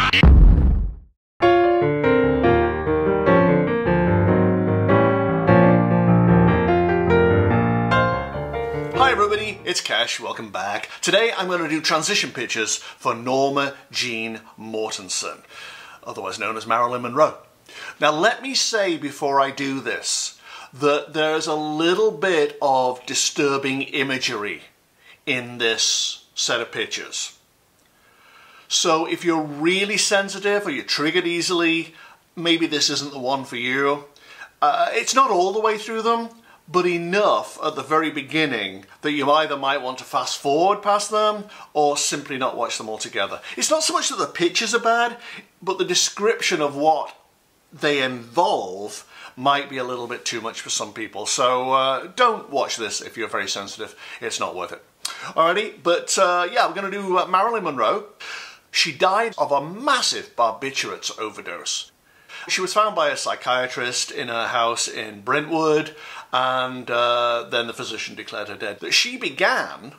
Hi everybody, it's Cash, welcome back. Today I'm going to do transition pictures for Norma Jean Mortensen, otherwise known as Marilyn Monroe. Now let me say before I do this that there's a little bit of disturbing imagery in this set of pictures. So if you're really sensitive or you're triggered easily, maybe this isn't the one for you. Uh, it's not all the way through them, but enough at the very beginning that you either might want to fast forward past them or simply not watch them altogether. It's not so much that the pictures are bad, but the description of what they involve might be a little bit too much for some people. So uh, don't watch this if you're very sensitive. It's not worth it. Alrighty, but uh, yeah, we're going to do uh, Marilyn Monroe. She died of a massive barbiturates overdose. She was found by a psychiatrist in a house in Brentwood, and uh, then the physician declared her dead. She began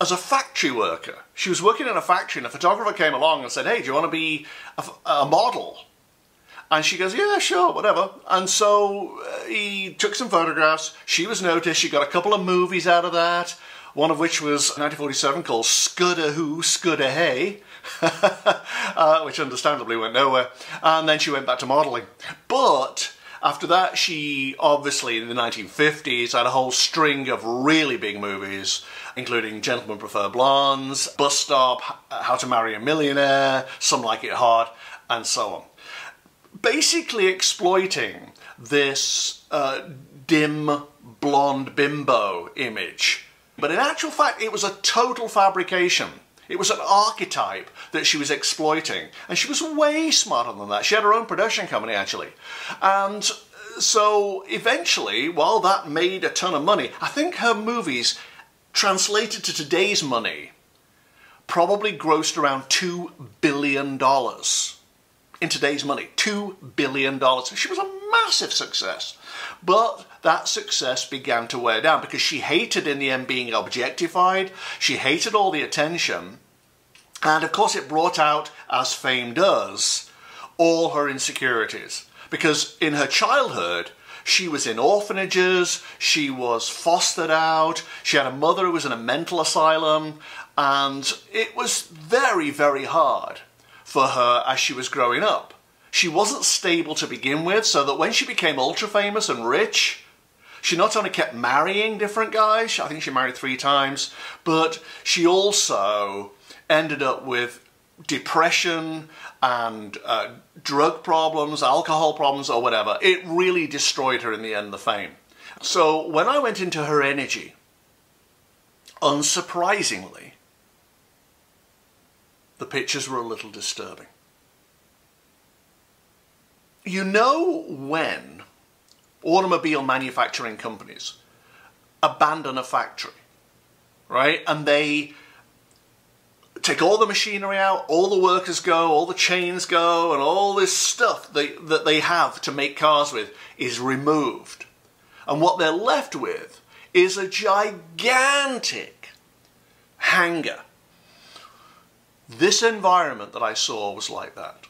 as a factory worker. She was working in a factory, and a photographer came along and said, "Hey, do you want to be a, a model?" And she goes, yeah, sure, whatever. And so uh, he took some photographs. She was noticed. She got a couple of movies out of that. One of which was 1947 called Scudda Hoo, Scudda Hay, uh, which understandably went nowhere. And then she went back to modelling. But after that, she obviously in the 1950s had a whole string of really big movies, including Gentlemen Prefer Blondes, Bus Stop, How to Marry a Millionaire, Some Like It Hot, and so on basically exploiting this uh, dim blonde bimbo image. But in actual fact, it was a total fabrication. It was an archetype that she was exploiting. And she was way smarter than that. She had her own production company, actually. And so eventually, while that made a ton of money, I think her movies, translated to today's money, probably grossed around $2 billion in today's money, $2 billion. She was a massive success. But that success began to wear down because she hated in the end being objectified. She hated all the attention. And of course it brought out, as fame does, all her insecurities. Because in her childhood, she was in orphanages, she was fostered out, she had a mother who was in a mental asylum, and it was very, very hard for her as she was growing up. She wasn't stable to begin with, so that when she became ultra famous and rich, she not only kept marrying different guys, I think she married three times, but she also ended up with depression and uh, drug problems, alcohol problems, or whatever. It really destroyed her in the end, the fame. So when I went into her energy, unsurprisingly, the pictures were a little disturbing. You know when automobile manufacturing companies abandon a factory, right? And they take all the machinery out, all the workers go, all the chains go, and all this stuff they, that they have to make cars with is removed. And what they're left with is a gigantic hangar this environment that I saw was like that.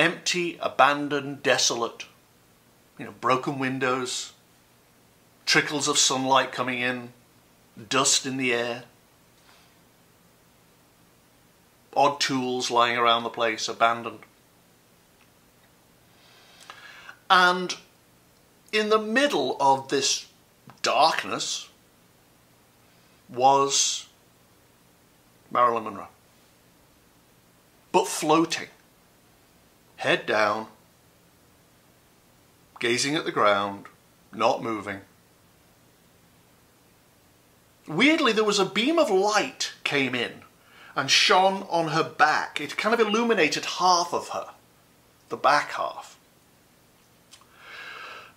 Empty, abandoned, desolate, you know, broken windows, trickles of sunlight coming in, dust in the air, odd tools lying around the place, abandoned. And in the middle of this darkness was Marilyn Monroe. But floating, head down, gazing at the ground, not moving. Weirdly, there was a beam of light came in and shone on her back. It kind of illuminated half of her, the back half.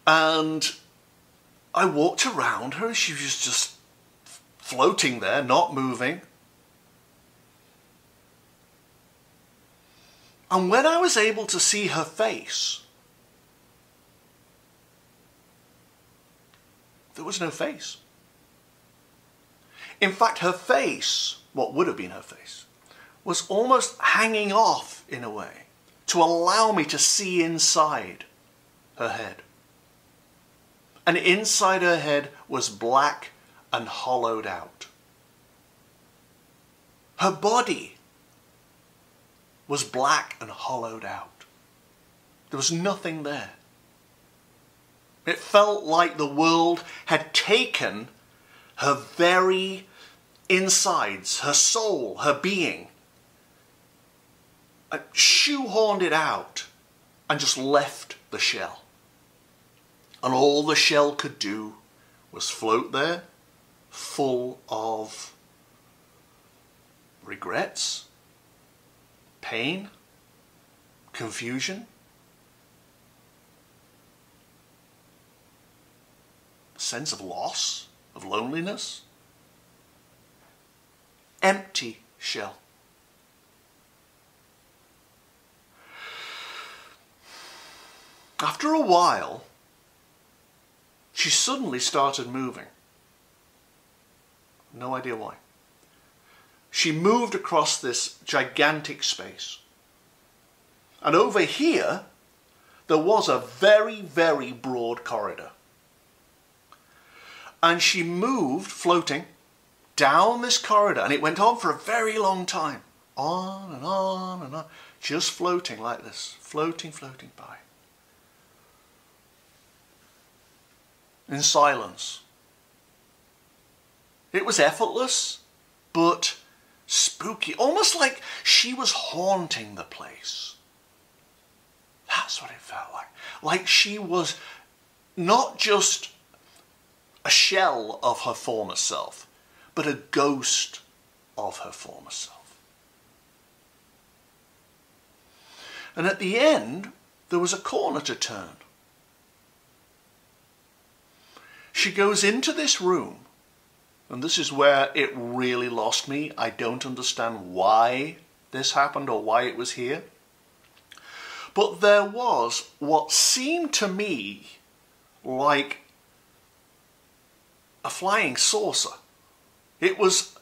And I walked around her and she was just floating there, not moving. And when I was able to see her face, there was no face. In fact, her face, what would have been her face, was almost hanging off in a way to allow me to see inside her head. And inside her head was black and hollowed out. Her body was black and hollowed out. There was nothing there. It felt like the world had taken her very insides, her soul, her being, and shoehorned it out and just left the shell. And all the shell could do was float there full of regrets, pain, confusion, sense of loss, of loneliness. Empty shell. After a while, she suddenly started moving. No idea why. She moved across this gigantic space. And over here, there was a very, very broad corridor. And she moved, floating, down this corridor. And it went on for a very long time. On and on and on. Just floating like this. Floating, floating by. In silence. It was effortless, but spooky. Almost like she was haunting the place. That's what it felt like. Like she was not just a shell of her former self, but a ghost of her former self. And at the end, there was a corner to turn. She goes into this room and this is where it really lost me. I don't understand why this happened or why it was here. But there was what seemed to me like a flying saucer. It was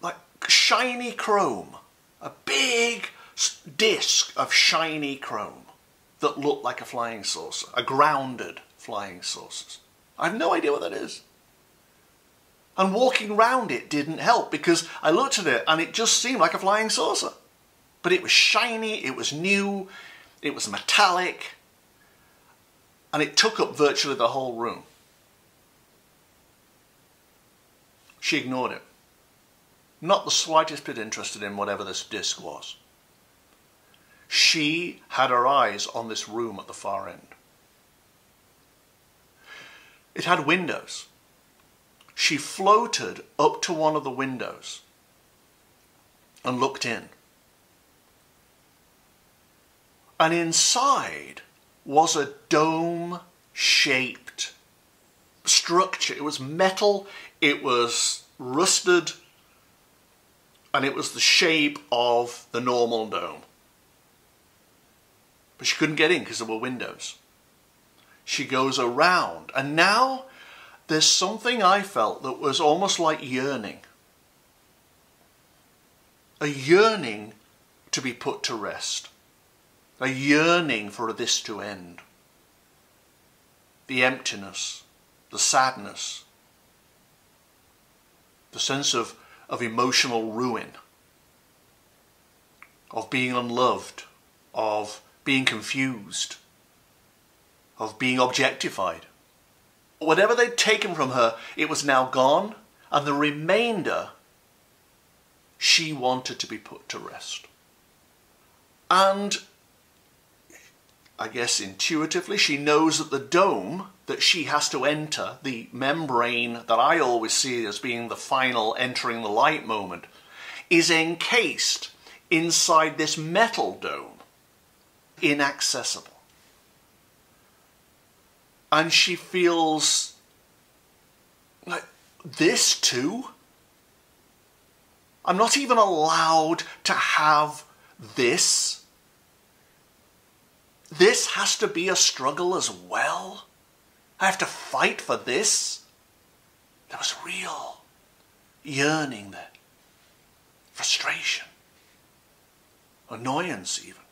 like shiny chrome, a big disc of shiny chrome that looked like a flying saucer, a grounded flying saucer. I have no idea what that is. And walking round it didn't help because I looked at it and it just seemed like a flying saucer. But it was shiny, it was new, it was metallic, and it took up virtually the whole room. She ignored it. Not the slightest bit interested in whatever this disc was. She had her eyes on this room at the far end. It had windows she floated up to one of the windows and looked in. And inside was a dome shaped structure. It was metal, it was rusted, and it was the shape of the normal dome. But she couldn't get in because there were windows. She goes around, and now there's something I felt that was almost like yearning. A yearning to be put to rest. A yearning for this to end. The emptiness, the sadness, the sense of, of emotional ruin, of being unloved, of being confused, of being objectified. Whatever they'd taken from her, it was now gone, and the remainder she wanted to be put to rest. And I guess intuitively, she knows that the dome that she has to enter, the membrane that I always see as being the final entering the light moment, is encased inside this metal dome, inaccessible and she feels like this too. I'm not even allowed to have this. This has to be a struggle as well. I have to fight for this. There was real yearning there, frustration. annoyance even.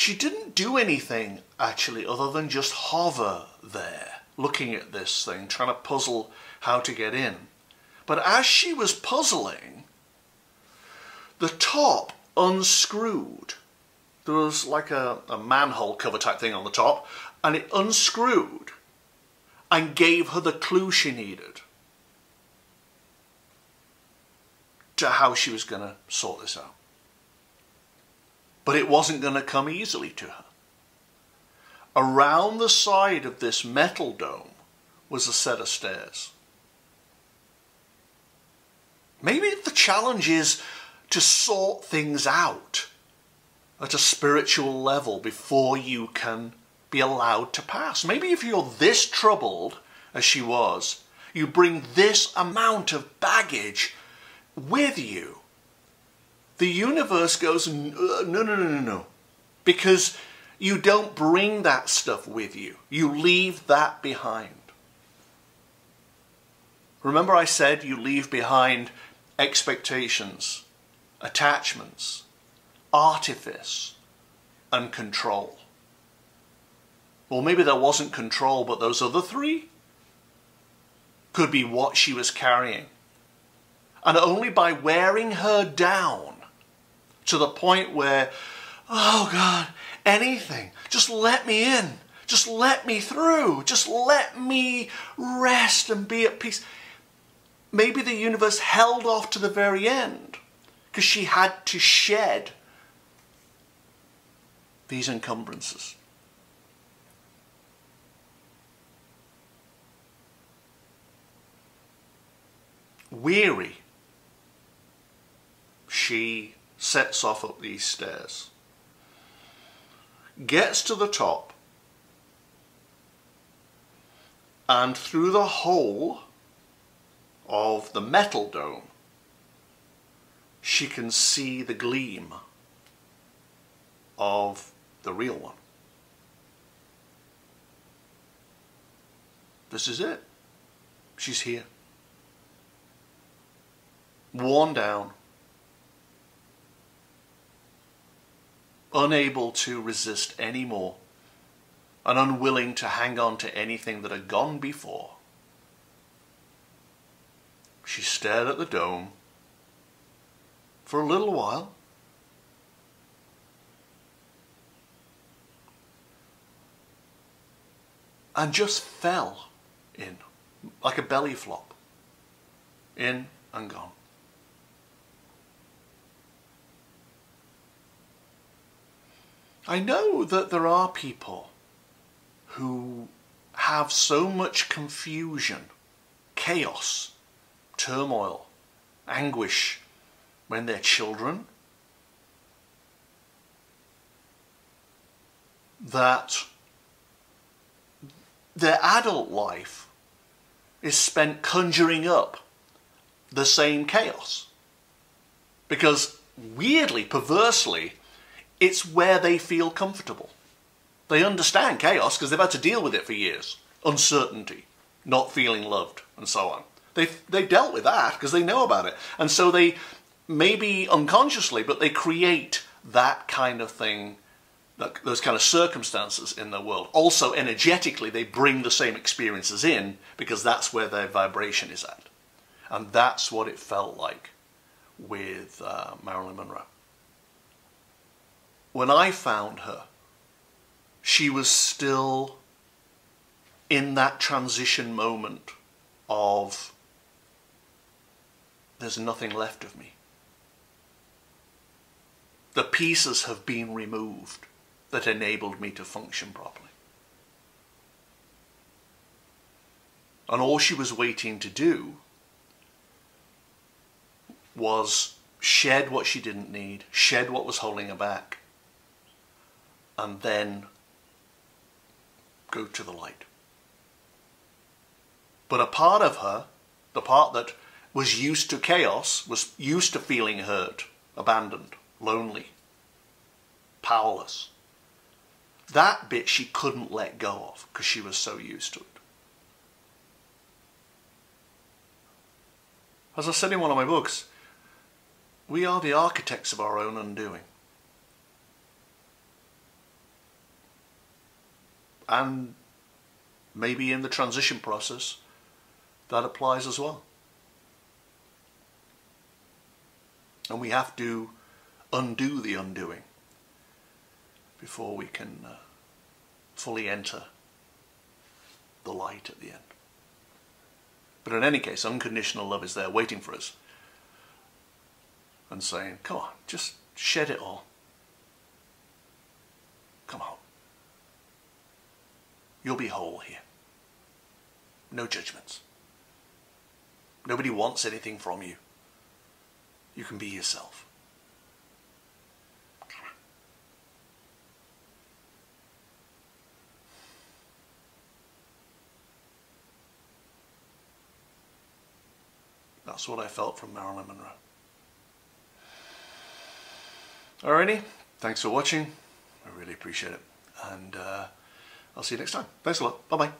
She didn't do anything actually other than just hover there, looking at this thing, trying to puzzle how to get in. But as she was puzzling, the top unscrewed. There was like a, a manhole cover type thing on the top, and it unscrewed and gave her the clue she needed to how she was going to sort this out. But it wasn't going to come easily to her. Around the side of this metal dome was a set of stairs. Maybe the challenge is to sort things out at a spiritual level before you can be allowed to pass. Maybe if you're this troubled as she was, you bring this amount of baggage with you the universe goes, uh, no, no, no, no, no. Because you don't bring that stuff with you. You leave that behind. Remember I said you leave behind expectations, attachments, artifice, and control. Well, maybe there wasn't control, but those other three could be what she was carrying. And only by wearing her down to the point where, oh God, anything, just let me in. Just let me through. Just let me rest and be at peace. Maybe the universe held off to the very end because she had to shed these encumbrances. Weary, she sets off up these stairs, gets to the top, and through the hole of the metal dome, she can see the gleam of the real one. This is it. She's here. Worn down, unable to resist any more, and unwilling to hang on to anything that had gone before. She stared at the dome for a little while. And just fell in like a belly flop, in and gone. I know that there are people who have so much confusion, chaos, turmoil, anguish when they're children that their adult life is spent conjuring up the same chaos. Because weirdly, perversely, it's where they feel comfortable. They understand chaos because they've had to deal with it for years. Uncertainty, not feeling loved, and so on. They've, they've dealt with that because they know about it. And so they, maybe unconsciously, but they create that kind of thing, that, those kind of circumstances in their world. Also, energetically, they bring the same experiences in because that's where their vibration is at. And that's what it felt like with uh, Marilyn Monroe when I found her, she was still in that transition moment of there's nothing left of me. The pieces have been removed that enabled me to function properly. And all she was waiting to do was shed what she didn't need, shed what was holding her back, and then go to the light. But a part of her, the part that was used to chaos, was used to feeling hurt, abandoned, lonely, powerless. That bit she couldn't let go of because she was so used to it. As I said in one of my books, we are the architects of our own undoing. And maybe in the transition process, that applies as well. And we have to undo the undoing before we can uh, fully enter the light at the end. But in any case, unconditional love is there waiting for us and saying, come on, just shed it all. Come on. You'll be whole here. No judgments. Nobody wants anything from you. You can be yourself. That's what I felt from Marilyn Monroe. Alrighty, thanks for watching. I really appreciate it. And uh, I'll see you next time. Thanks a lot. Bye bye.